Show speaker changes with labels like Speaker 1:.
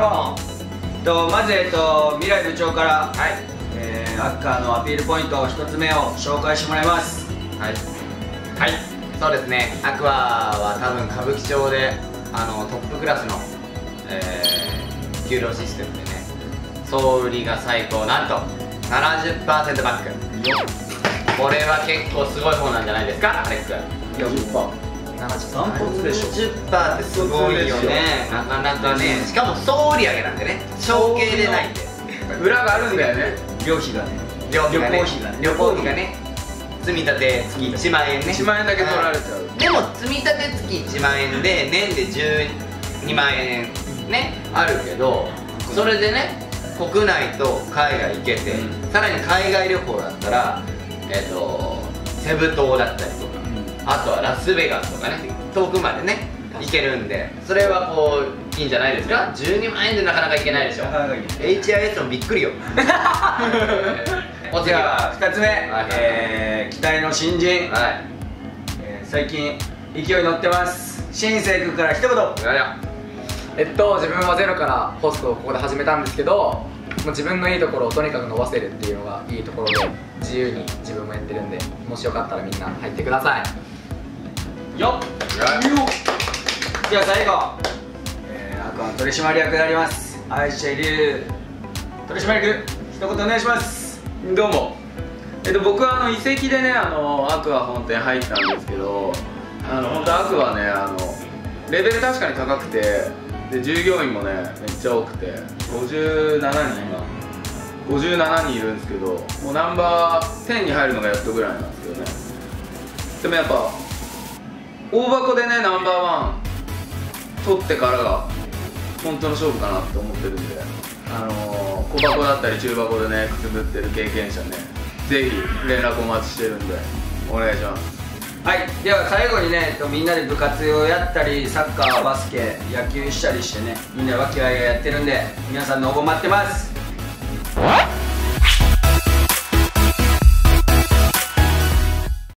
Speaker 1: も。とまず、えっと、未来部長から、
Speaker 2: はい。
Speaker 1: えー、アッカーのアピールポイント1つ目を紹介してもらいます。
Speaker 2: はい。はい。そうですね。アクアは多分歌舞伎町であのトップクラスの、えー、給料システムでね総売りが最高なんと70%バック。これは結構すごい方なんじゃないですかアレック。
Speaker 1: 40%
Speaker 2: 70%
Speaker 1: 発でしょ
Speaker 2: 70%ってすごいよね。なかなかね。しかも総売り上げなんでね。承継でないんで
Speaker 3: 裏があるんだよね。
Speaker 2: 旅費がね。
Speaker 1: 旅行費がね。
Speaker 2: 旅行費がね。積み立て月1万円ね。
Speaker 3: 1万円だけ取られちゃう。
Speaker 2: でも積み立て月1万円で年で12万円ねあるけどそれでね国内と海外行けて、
Speaker 3: うん。
Speaker 2: さらに海外旅行だったらえっ、とセブ島だったりとか、あとはラスベガスとかね遠くまでね行けるんでそれはこういいんじゃないですか？12万円でなかなか行けないでしょ。
Speaker 1: なかなかい。いね
Speaker 2: HIS もびっくりよ。お次
Speaker 1: じゃ
Speaker 2: は
Speaker 1: あ2つ目、
Speaker 2: はい。
Speaker 1: えー、期待の新人、
Speaker 2: はい。
Speaker 1: えー最近勢い乗ってます。新生君から一言。
Speaker 3: えっと自分はゼロからホストをここで始めたんですけどもう自分のいいところをとにかく伸ばせるっていうのがいいところで自由に自分もやってるんでもしよかったらみんな入ってください。
Speaker 1: よっ。じゃあ最後、えー、アクアの取締役であります。愛している取締役一言お願いします。
Speaker 4: どうも、えっと、僕はあの遺跡でねあのアクア本店入ったんですけどあの本当アクアねあのレベル確かに高くてで従業員もねめっちゃ多くて。57人今。57人いるんですけどもうナンバー10に入るのがやっとぐらいなんですけどね。でもやっぱ大箱でねナンバーワン取ってからが本当の勝負かなって思ってるんで。あのー、小箱だったり中箱でねくすぶってる経験者ねぜひ連絡お待ちしてるんでお願いします
Speaker 1: はいでは最後にねみんなで部活をやったりサッカーバスケ野球したりしてねみんなで和気あいがやってるんで皆さんの応募待ってます。